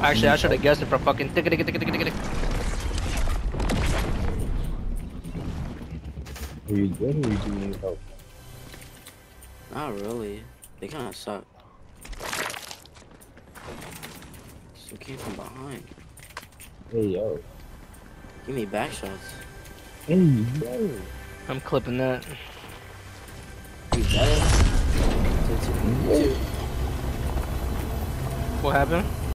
Actually, I should have guessed it from fucking tick tick tick tick tick tick. Are you good or you do need help? Not really. They kind of suck. Some came from behind. Hey yo. Give me back shots. Hey yo. I'm clipping that. You better. Two, two, two. What happened?